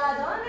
¿Dónde?